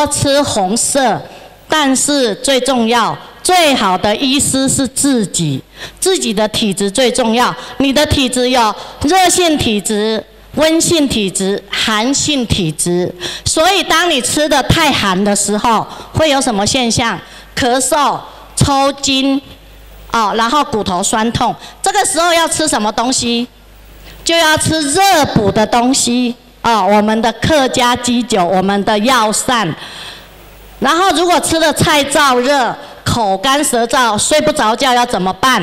多吃红色，但是最重要。最好的医师是自己，自己的体质最重要。你的体质有热性体质、温性体质、寒性体质，所以当你吃的太寒的时候，会有什么现象？咳嗽、抽筋，哦，然后骨头酸痛。这个时候要吃什么东西？就要吃热补的东西，哦，我们的客家鸡酒，我们的药膳。然后如果吃的太燥热，口干舌燥，睡不着觉要怎么办？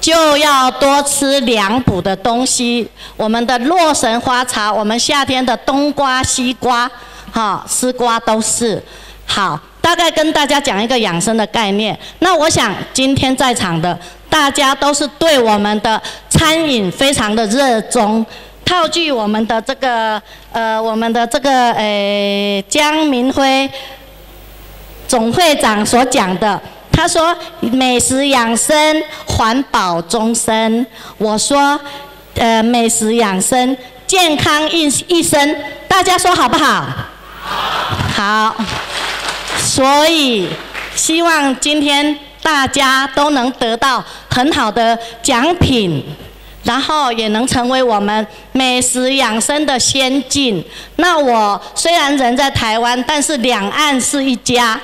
就要多吃凉补的东西。我们的洛神花茶，我们夏天的冬瓜、西瓜、哈丝瓜都是好。大概跟大家讲一个养生的概念。那我想今天在场的大家都是对我们的餐饮非常的热衷。套句我们的这个呃，我们的这个呃江明辉。总会长所讲的，他说美食养生，环保终身。我说，呃，美食养生，健康一一生，大家说好不好？好。所以，希望今天大家都能得到很好的奖品，然后也能成为我们美食养生的先进。那我虽然人在台湾，但是两岸是一家。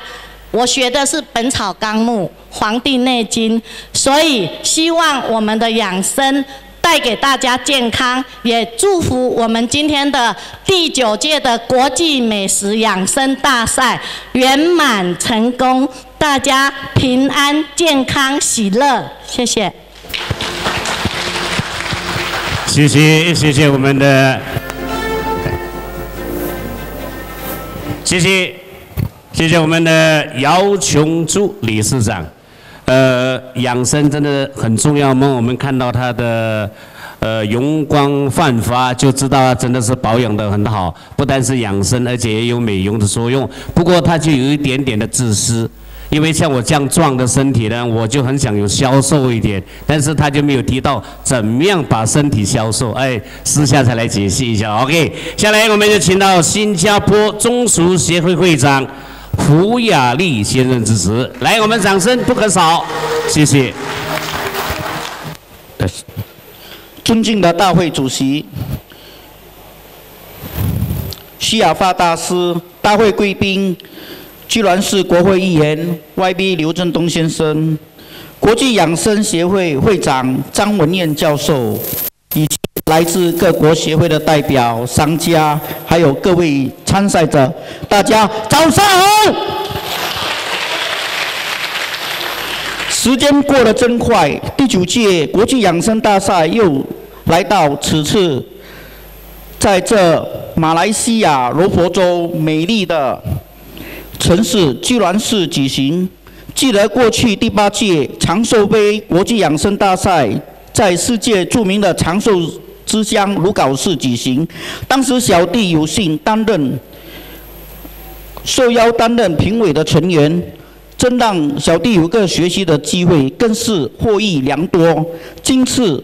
我学的是《本草纲目》《黄帝内经》，所以希望我们的养生带给大家健康，也祝福我们今天的第九届的国际美食养生大赛圆满成功，大家平安健康喜乐，谢谢。谢谢谢谢我们的，谢谢。谢谢我们的姚琼珠理事长。呃，养生真的很重要吗？我们看到他的呃容光焕发，就知道他真的是保养的很好，不单是养生，而且也有美容的作用。不过他就有一点点的自私，因为像我这样壮的身体呢，我就很想有消瘦一点，但是他就没有提到怎么样把身体消瘦。哎，私下再来解析一下。OK，下来我们就请到新加坡中熟协会会长。胡雅丽先生致辞，来，我们掌声不可少，谢谢。尊敬的大会主席，西雅发大师，大会贵宾，居然是国会议员 YB 刘振东先生，国际养生协会会长张文燕教授，以及。来自各国协会的代表、商家，还有各位参赛者，大家早上好！时间过得真快，第九届国际养生大赛又来到此次在这马来西亚罗佛州美丽的城市居然市举行。记得过去第八届长寿杯国际养生大赛在世界著名的长寿。之乡卢皋市举行，当时小弟有幸担任受邀担任评委的成员，真让小弟有个学习的机会，更是获益良多。今次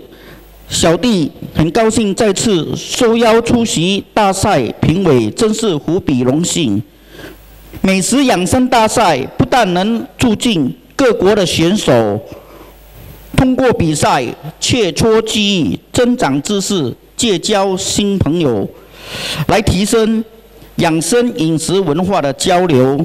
小弟很高兴再次受邀出席大赛评委，真是无比荣幸。美食养生大赛不但能促进各国的选手。通过比赛切磋技艺、增长知识、结交新朋友，来提升养生饮食文化的交流。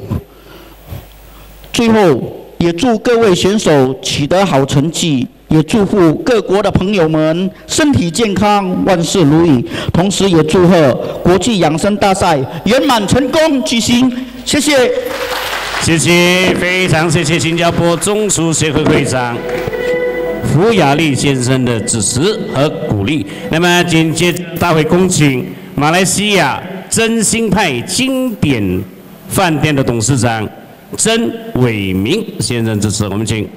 最后，也祝各位选手取得好成绩，也祝福各国的朋友们身体健康、万事如意。同时，也祝贺国际养生大赛圆满成功举行。谢谢，谢谢，非常谢谢新加坡中厨协会会长。胡雅丽先生的支持和鼓励。那么紧接着大会恭请马来西亚真心派经典饭店的董事长曾伟明先生支持。我们请。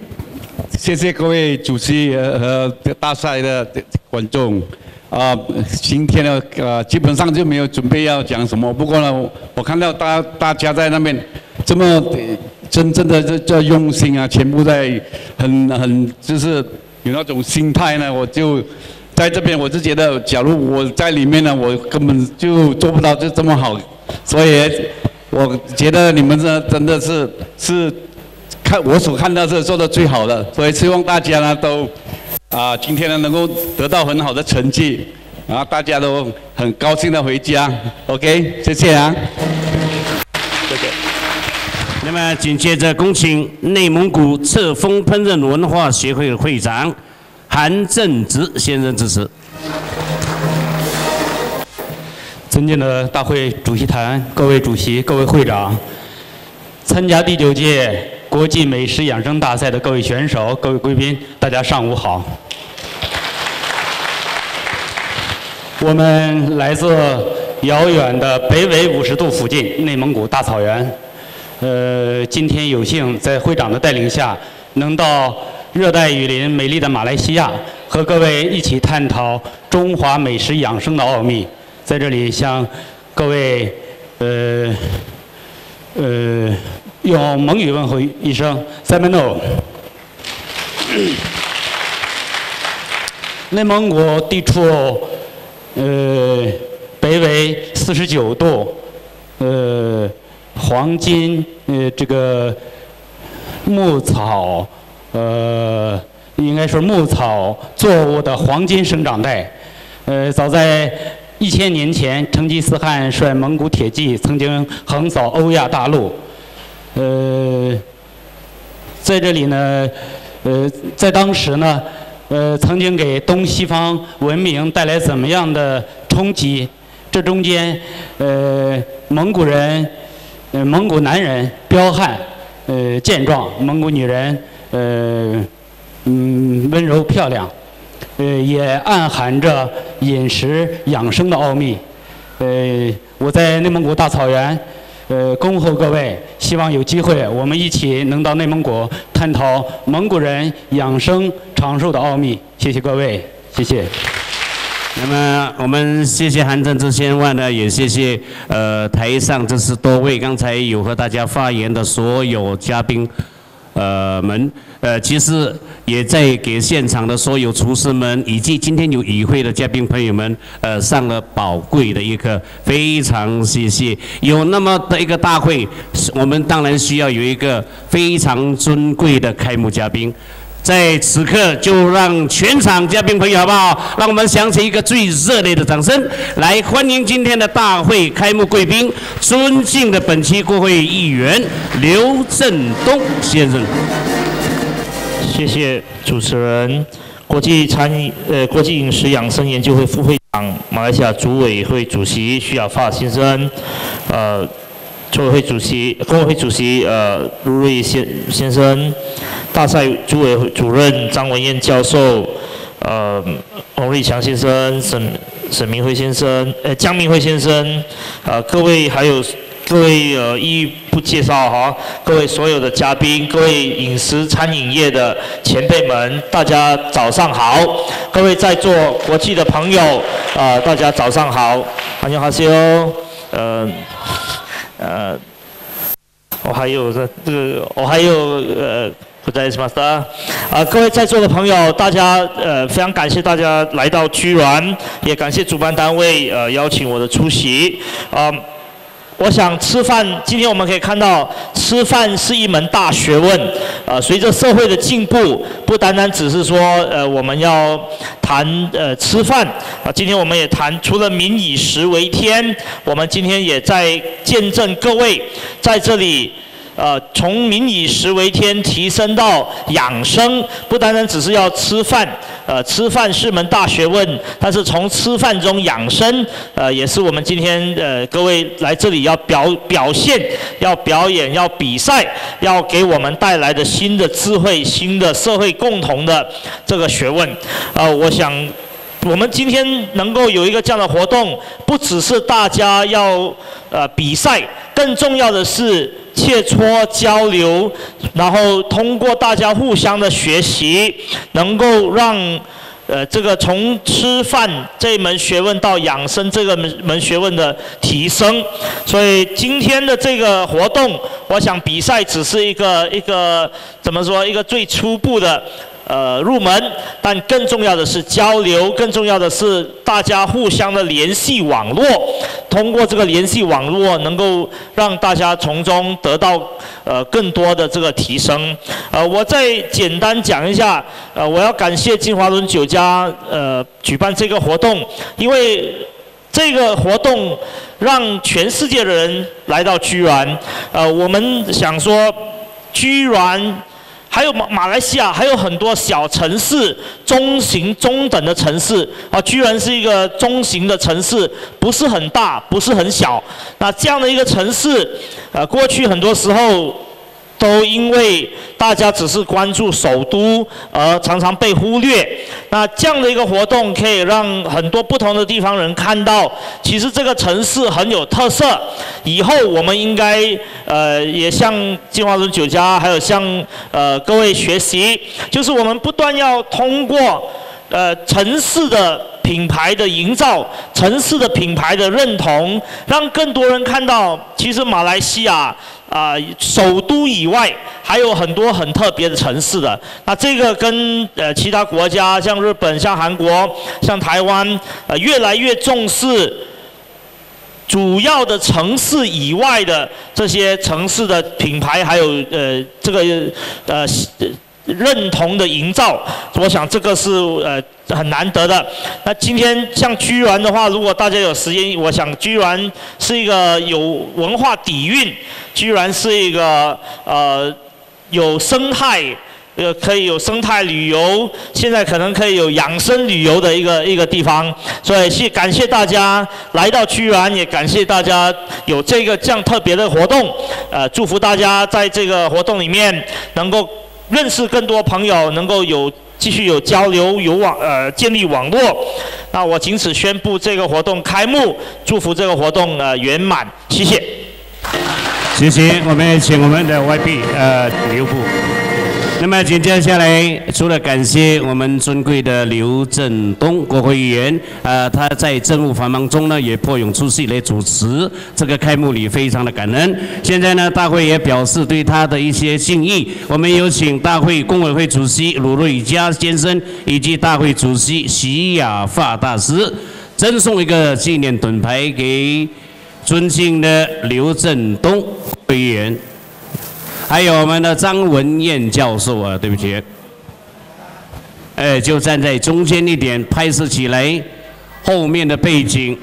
谢谢各位主席和大赛的观众。啊，今天呢，呃，基本上就没有准备要讲什么。不过呢，我看到大大家在那边这么真正的这这用心啊，全部在很很就是。有那种心态呢，我就在这边，我就觉得，假如我在里面呢，我根本就做不到就这么好，所以我觉得你们这真的是是看我所看到是做的最好的，所以希望大家呢都啊今天呢能够得到很好的成绩，然后大家都很高兴的回家。OK，谢谢啊。谢谢那么紧接着，恭请内蒙古赤峰烹饪文化协会会长韩正直先生致辞。尊敬的大会主席团、各位主席、各位会长，参加第九届国际美食养生大赛的各位选手、各位贵宾，大家上午好。我们来自遥远的北纬五十度附近内蒙古大草原。呃，今天有幸在会长的带领下，能到热带雨林美丽的马来西亚，和各位一起探讨中华美食养生的奥秘。在这里向各位，呃，呃，用蒙语问候一声 s a m a n o 内蒙古地处，呃，北纬四十九度，呃。黄金，呃，这个牧草，呃，应该说牧草作物的黄金生长带。呃，早在一千年前，成吉思汗率蒙古铁骑曾经横扫欧亚大陆。呃，在这里呢，呃，在当时呢，呃，曾经给东西方文明带来怎么样的冲击？这中间，呃，蒙古人。呃，蒙古男人彪悍，呃，健壮；蒙古女人，呃，嗯，温柔漂亮，呃，也暗含着饮食养生的奥秘。呃，我在内蒙古大草原，呃，恭候各位，希望有机会我们一起能到内蒙古探讨蒙古人养生长寿的奥秘。谢谢各位，谢谢。那么我们谢谢韩正之先生呢，也谢谢呃台上这是多位刚才有和大家发言的所有嘉宾，呃们呃其实也在给现场的所有厨师们以及今天有与会的嘉宾朋友们呃上了宝贵的一课，非常谢谢。有那么的一个大会，我们当然需要有一个非常尊贵的开幕嘉宾。在此刻，就让全场嘉宾朋友好不好？让我们响起一个最热烈的掌声，来欢迎今天的大会开幕贵宾，尊敬的本期国会议员刘振东先生。谢谢主持人，国际餐饮呃国际饮食养生研究会副会长、马来西亚组委会主席徐亚发先生，呃。组委会主席、工委会主席呃卢瑞先先生，大赛组委会主任张文燕教授，呃洪瑞强先生、沈沈明辉先生、呃江明辉先生，呃各位还有各位呃一一不介绍哈，各位所有的嘉宾，各位饮食餐饮业的前辈们，大家早上好，各位在座国际的朋友啊，大家早上好，欢迎哈西欧，呃。呃，我还有这这个，我还有呃，不在什么的啊，各位在座的朋友，大家呃，非常感谢大家来到居然，也感谢主办单位呃邀请我的出席啊。我想吃饭，今天我们可以看到，吃饭是一门大学问。呃，随着社会的进步，不单单只是说，呃，我们要谈呃吃饭。啊，今天我们也谈，除了民以食为天，我们今天也在见证各位在这里。呃，从民以食为天提升到养生，不单单只是要吃饭，呃，吃饭是门大学问，但是从吃饭中养生，呃，也是我们今天呃各位来这里要表表现、要表演、要比赛、要给我们带来的新的智慧、新的社会共同的这个学问。呃，我想我们今天能够有一个这样的活动，不只是大家要呃比赛，更重要的是。切磋交流，然后通过大家互相的学习，能够让呃这个从吃饭这门学问到养生这个门门学问的提升。所以今天的这个活动，我想比赛只是一个一个怎么说一个最初步的。呃入门，但更重要的是交流，更重要的是大家互相的联系网络，通过这个联系网络，能够让大家从中得到呃更多的这个提升。呃，我再简单讲一下，呃，我要感谢金华伦酒家呃举办这个活动，因为。这个活动让全世界的人来到居然，呃，我们想说，居然还有马马来西亚还有很多小城市，中型中等的城市，啊，居然是一个中型的城市，不是很大，不是很小。那这样的一个城市，呃，过去很多时候。都因为大家只是关注首都，而常常被忽略。那这样的一个活动，可以让很多不同的地方人看到，其实这个城市很有特色。以后我们应该，呃，也向金华伦酒家，还有向呃各位学习，就是我们不断要通过，呃，城市的品牌的营造，城市的品牌的认同，让更多人看到，其实马来西亚。啊，首都以外还有很多很特别的城市的。那这个跟呃其他国家，像日本、像韩国、像台湾，呃越来越重视主要的城市以外的这些城市的品牌，还有呃这个呃。认同的营造，我想这个是呃很难得的。那今天像居然的话，如果大家有时间，我想居然是一个有文化底蕴，居然是一个呃有生态，呃可以有生态旅游，现在可能可以有养生旅游的一个一个地方。所以谢感谢大家来到居然，也感谢大家有这个这样特别的活动。呃，祝福大家在这个活动里面能够。认识更多朋友，能够有继续有交流，有网呃建立网络。那我仅此宣布这个活动开幕，祝福这个活动呃圆满，谢谢。谢谢，我们请我们的 YB 呃刘部。那么紧接下来，除了感谢我们尊贵的刘振东国会议员，呃，他在政务繁忙中呢，也颇勇出席来主持这个开幕礼，非常的感恩。现在呢，大会也表示对他的一些敬意。我们有请大会工委会主席鲁瑞佳先生以及大会主席徐亚发大师，赠送一个纪念盾牌给尊敬的刘振东会议员。还有我们的张文燕教授啊，对不起，哎，就站在中间一点，拍摄起来后面的背景，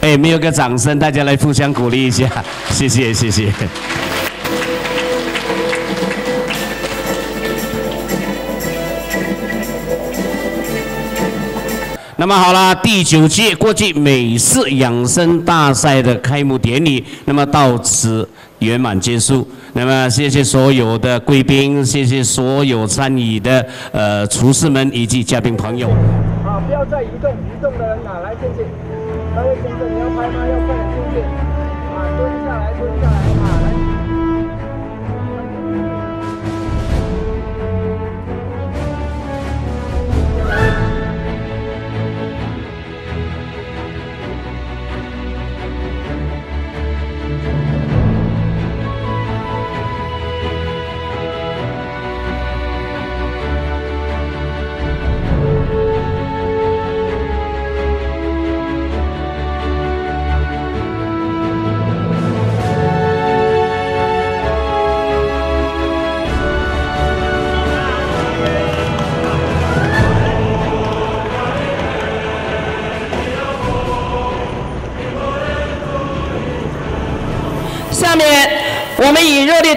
哎，没有个掌声，大家来互相鼓励一下，谢谢，谢谢。那么好了，第九届国际美式养生大赛的开幕典礼，那么到此圆满结束。那么谢谢所有的贵宾，谢谢所有参与的呃厨师们以及嘉宾朋友。好，不要再移动，移动的人哪，来谢谢。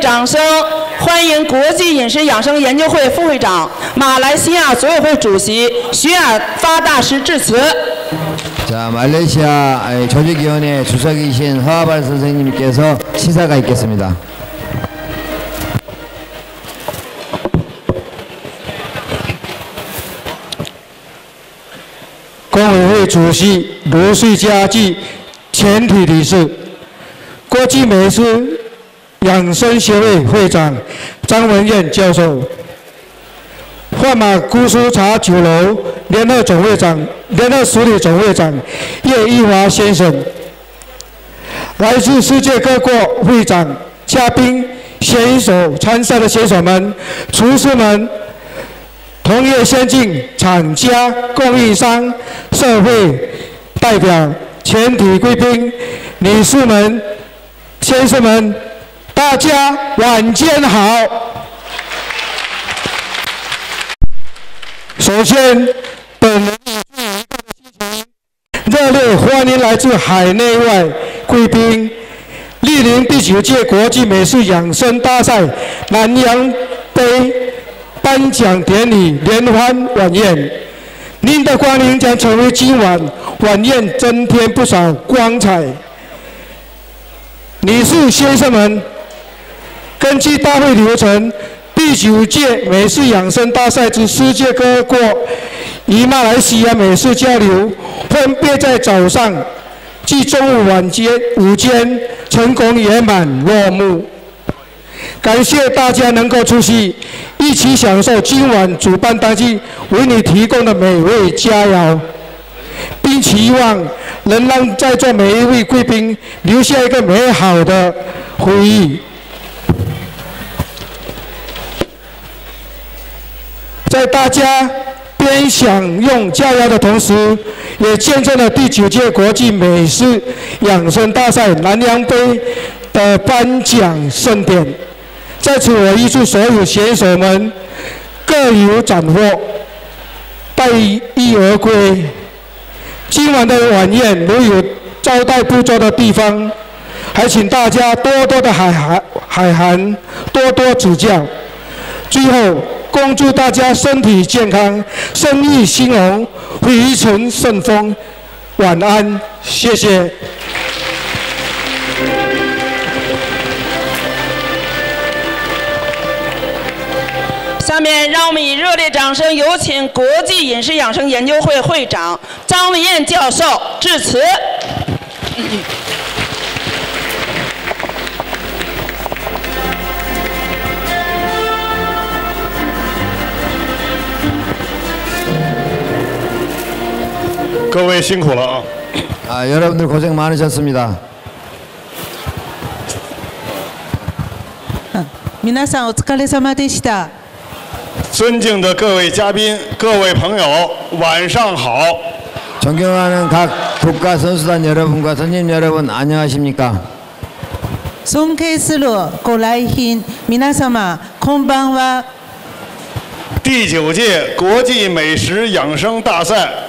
掌声欢迎国际饮食养生研究会副会长、马来西亚组委会主席徐尔发大师致辞。자말레이시아조직위원회주석이신허하발선생님께서시사가있겠습니다工委会主席罗瑞佳暨全体理事，国际美食 养生协会会长张文燕教授，换马姑苏茶酒楼联合总会长、联合署理总会长叶一华先生，来自世界各国会长、嘉宾、选手参赛的选手们、厨师们、同业先进、厂家、供应商、社会代表、全体贵宾、女士们、先生们，大家晚间好。首先，本人热烈欢迎来自海内外贵宾，莅临第九届国际美食养生大赛南洋杯颁奖典礼联欢晚宴。您的光临将成为今晚晚宴增添不少光彩。女士、先生们，根据大会流程。第九届美式养生大赛之世界各国与马来西亚美食交流，分别在早上及中午晚间午间成功圆满落幕。感谢大家能够出席，一起享受今晚主办单位为你提供的美味佳肴，并期望能让在座每一位贵宾留下一个美好的回忆。在大家边享用佳肴的同时，也见证了第九届国际美食养生大赛南洋杯的颁奖盛典。在此，我预祝所有选手们各有斩获，败一而归。今晚的晚宴如有招待不周的地方，还请大家多多的海涵海涵，多多指教。最后。恭祝大家身体健康，生意兴隆，回程顺风。晚安，谢谢。下面让我们以热烈掌声有请国际饮食养生研究会会长张文燕教授致辞。各位辛苦了啊！啊，여러분들고생많으셨습니 다。 皆さんお疲れ様でした。尊敬的各位嘉宾、各位朋友，晚上好。존경하는각국가선수단여러분과선생님여러분안녕하십니까尊敬するご来賓皆様こんばんは。第九届国际美食养生大赛。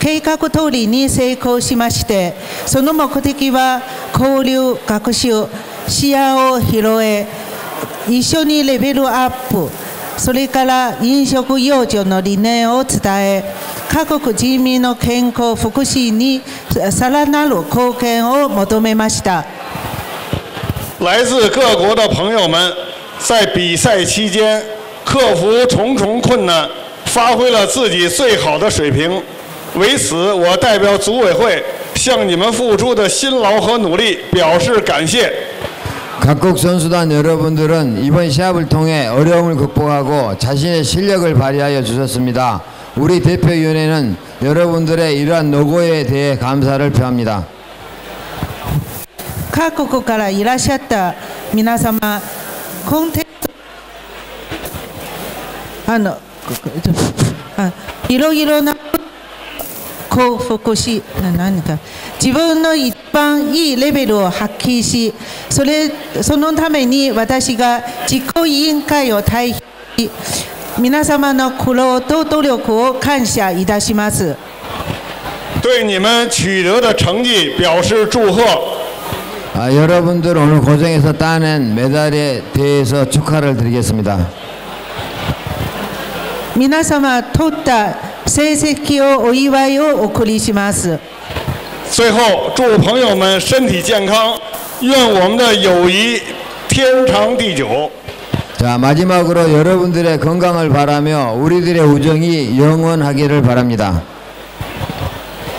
計画通りに成功しましてその目的は交流学習視野を広え一緒にレベルアップそれから飲食養生の理念を伝え各国人民の健康福祉にさらなる貢献を求めました。来自各国的朋友们在比赛期间克服重重困难发挥了自己最好的水平。为此，我代表组委会向你们付出的辛劳和努力表示感谢。각국선수단여러분들은이번시합을통해어려움을극복하고자신의실력을발휘하여주셨습니다 우리대표위원회는여러분들의이러한노고에대해감사를표합니다各国からいらっしゃった皆様、コンテンツあのいろいろな 幸福し何か自分の一番いいレベルを発揮しそれそのために私が実行委員会を退避 皆様の苦労と努力を感謝いたします。对你们取得的成绩表示祝贺。 아, 여러분들 오늘 고생해서 따낸 메달에 대해서 축하를 드리겠습니다. 皆様取った 成績をお祝いをお送りします。最后，祝朋友们身体健康，愿我们的友谊天长地久。 자, 마지막으로 여러분들의 건강을 바라며 우리들의 우정이 영원하기를 바랍니다.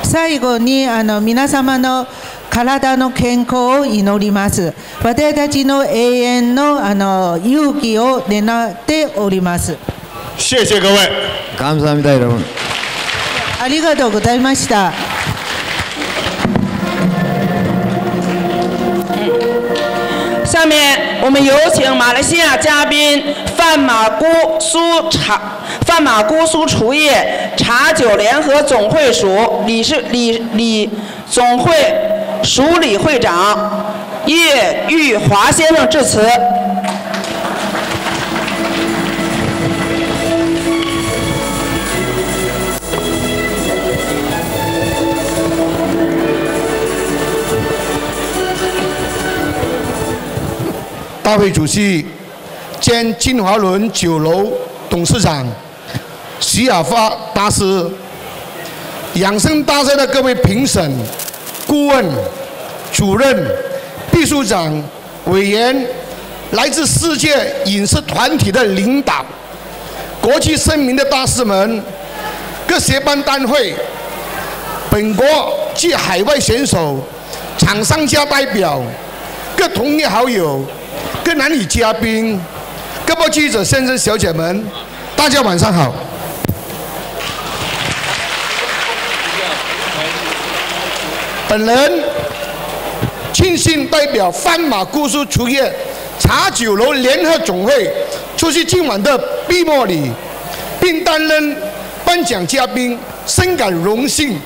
最後にあの皆様の体の健康を祈ります。私たちの永遠のあの勇気を願っております。 谢谢各位。下面我们有请马来西亚嘉宾范马姑苏茶泛马姑苏厨业茶酒联合总会署理事理理总会署理会长叶玉华先生致辞。大会主席兼金华伦酒楼董事长徐亚发大师，养生大赛的各位评审、顾问、主任、秘书长、委员，来自世界饮食团体的领导，国际声名的大师们，各协办单位，本国及海外选手、厂商家代表，各同业好友。各男女嘉宾、各报记者先生、小姐们，大家晚上好。本人庆幸代表斑马姑苏厨业茶酒楼联合总会出席今晚的闭幕礼，并担任颁奖嘉宾，深感荣幸，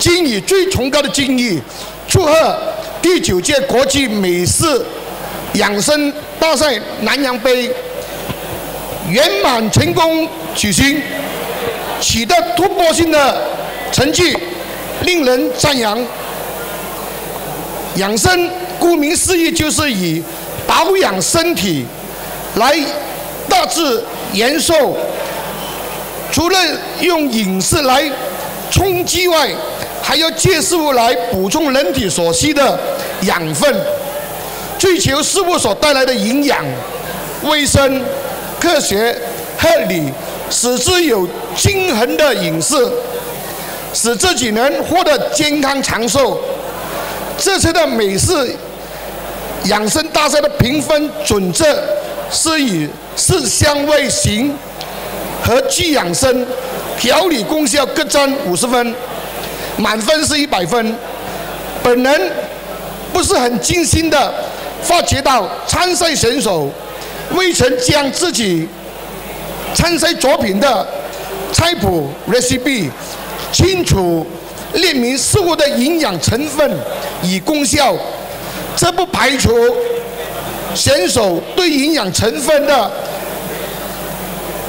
仅以最崇高的敬意，祝贺第九届国际美式。养生大赛南洋杯圆满成功举行，取得突破性的成绩，令人赞扬。养生顾名思义就是以保养身体来大致延寿，除了用饮食来充饥外，还要借食物来补充人体所需的养分。追求事物所带来的营养、卫生、科学、合理，使之有均衡的饮食，使自己能获得健康长寿。这次的美式养生大赛的评分准则是以色香味型和具养生、调理功效各占五十分，满分是一百分。本人不是很精心的。发觉到参赛选手未曾将自己参赛作品的菜谱 recipe 清楚列明食物的营养成分与功效，这不排除选手对营养成分的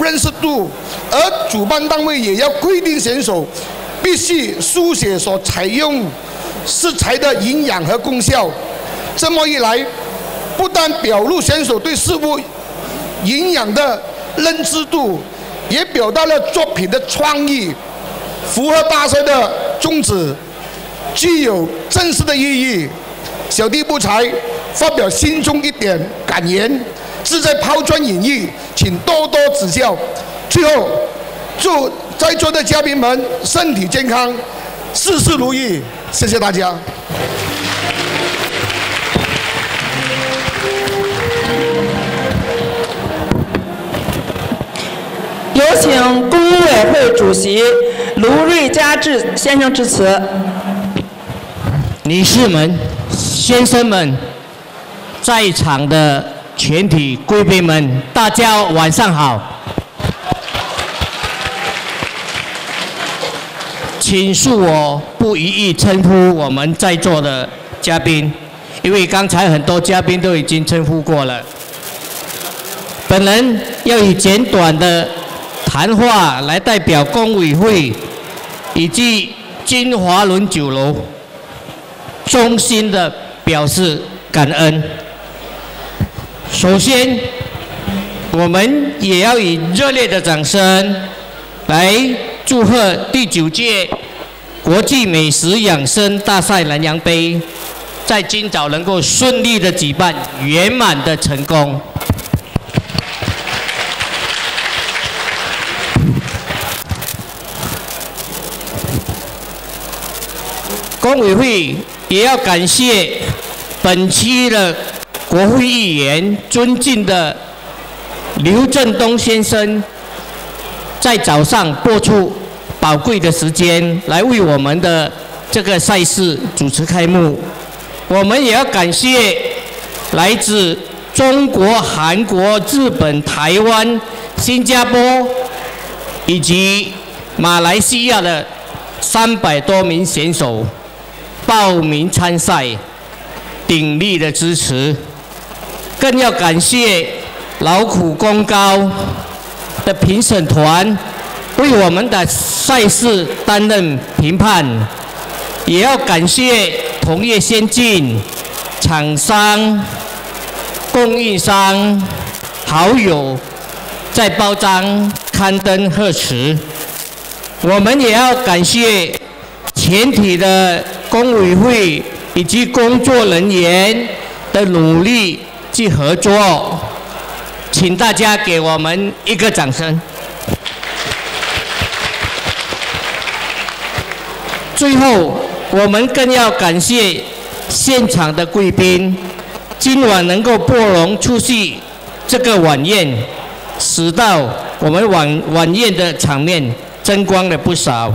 认识度，而主办单位也要规定选手必须书写所采用食材的营养和功效。这么一来，不但表露选手对事物营养的认知度，也表达了作品的创意，符合大赛的宗旨，具有正式的意义。小弟不才，发表心中一点感言，志在抛砖引玉，请多多指教。最后，祝在座的嘉宾们身体健康，事事如意。谢谢大家。有请工委会主席卢瑞佳致先生致辞。女士们、先生们，在场的全体贵宾们，大家晚上好。请恕我不一一称呼我们在座的嘉宾，因为刚才很多嘉宾都已经称呼过了。本人要以简短的谈话来代表工委会以及金华伦酒楼衷心的表示感恩。首先，我们也要以热烈的掌声来祝贺第九届国际美食养生大赛南洋杯在今早能够顺利的举办，圆满的成功。工委会也要感谢本期的国会议员尊敬的刘振东先生，在早上播出宝贵的时间来为我们的这个赛事主持开幕。我们也要感谢来自中国、韩国、日本、台湾、新加坡以及马来西亚的三百多名选手。报名参赛，鼎力的支持，更要感谢劳苦功高的评审团为我们的赛事担任评判，也要感谢同业先进、厂商、供应商、好友在包装、刊登贺词，我们也要感谢全体的。工委会以及工作人员的努力及合作，请大家给我们一个掌声。最后，我们更要感谢现场的贵宾，今晚能够拨龙出席这个晚宴，使到我们晚晚宴的场面增光了不少。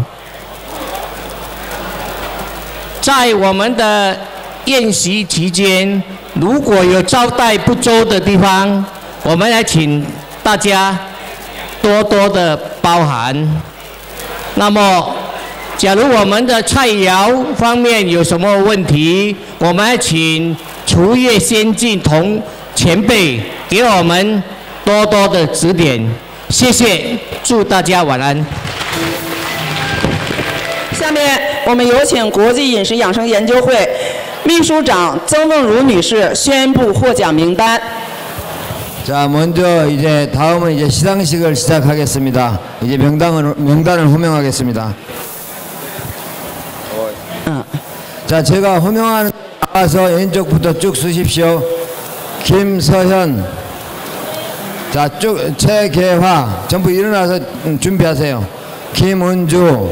在我们的宴席期间，如果有招待不周的地方，我们来请大家多多的包涵。那么，假如我们的菜肴方面有什么问题，我们还请厨业先进同前辈给我们多多的指点。谢谢，祝大家晚安。下面我们有请国际饮食养生研究会秘书长曾梦如女士宣布获奖名单。 자, 먼저 이제 다음은 이제 시상식을 시작하겠습니다. 이제 명단을 명단을 호명하겠습니다. 자, 제가 호명하는 나와서 왼쪽부터 쭉 쓰십시오. 김서현, 자, 쭉 최계화 전부 일어나서 음, 준비하세요. 김은주,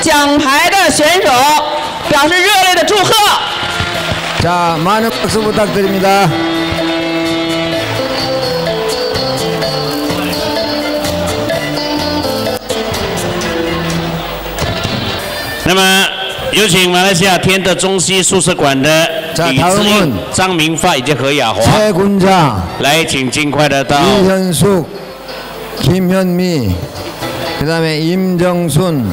奖牌的选手表示热烈的祝贺。 자, 많은 박수 부탁드립니다. 那么，有请马来西亚天德中西宿舍馆的李志英、张明发以及何雅华 최군자, 来，请尽快的到 이현숙, 김현미, 그 다음에 임정순,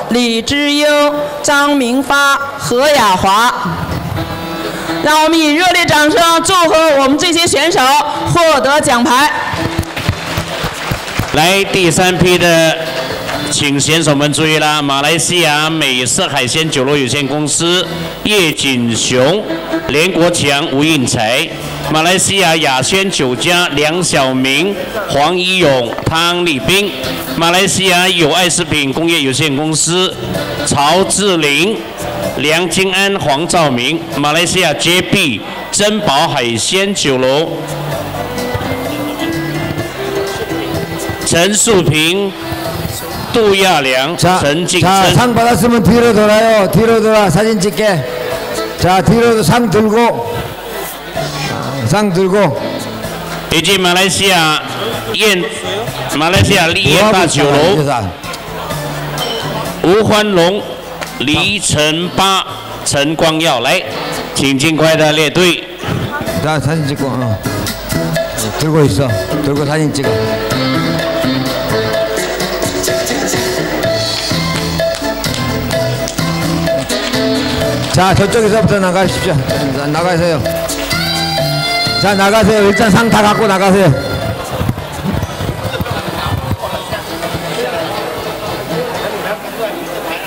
李之英、张明发、何雅华。让我们以热烈掌声祝贺我们这些选手获得奖牌。来第三批的，请选手们注意啦！马来西亚美色海鲜酒楼有限公司叶锦雄、连国强、吴运才马来西亚雅轩酒家梁晓明、黄一勇、汤立斌；马来西亚友爱食品工业有限公司曹志林、梁金安、黄兆明；马来西亚 JB 珍宝海鲜酒楼陈树平、杜亚良、陈敬 자, 生。 상 받았으면 뒤로 돌아요. 뒤로 돌아 사진 찍게. 자, 뒤로 상 들고. 아, 상 들고. 以及马来西亚宴马来西亚丽宴大酒楼吴欢龙、黎晨八、陈光耀来，请尽快的列队。 자, 사진 찍고. 어. 들고 있어. 들고 사진 찍어. 자, 저쪽에서부터 나가십시오. 자, 나가세요. 자, 나가세요. 일단 상 다 갖고 나가세요.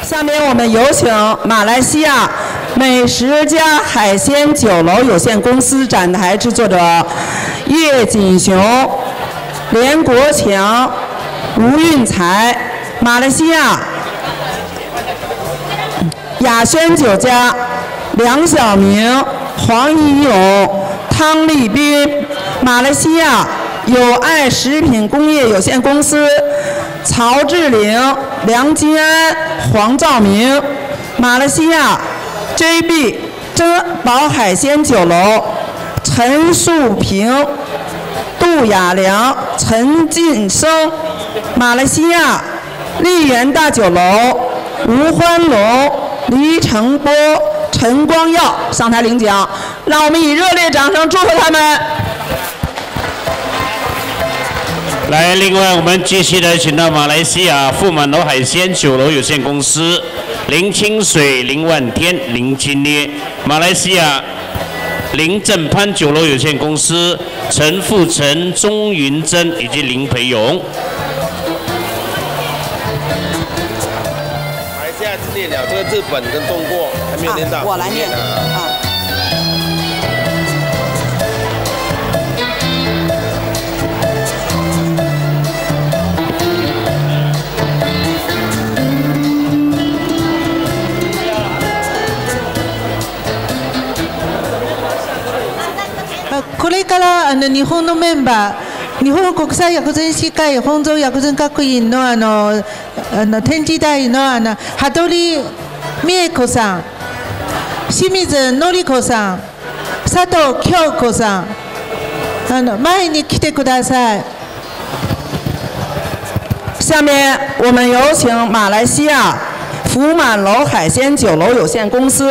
下面我们有请马来西亚美食家海鲜酒楼有限公司展台制作者叶锦雄、连国强、吴运才，马来西亚雅轩酒家梁晓明、黄一勇、 汤立斌，马来西亚友爱食品工业有限公司曹志玲、梁金安、黄兆明，马来西亚 JB 珍宝海鲜酒楼陈树平、杜雅良、陈晋生，马来西亚丽园大酒楼吴欢龙、黎成波、陈光耀上台领奖，让我们以热烈掌声祝贺他们。来，另外我们继续的请到马来西亚富满楼海鲜酒楼有限公司林清水、林万天、林金烈，马来西亚林正潘酒楼有限公司陈富成、钟云珍以及林培勇。念了，这个日本跟中国还没有念到。我来念啊。あこれからあの日本のメンバー日本国際薬膳師会本草薬膳学院のあのあの展示台のあの羽鳥美恵子さん清水紀子さん佐藤京子さんあの前に来てください。下面我们有请马来西亚福满楼海鲜酒楼有限公司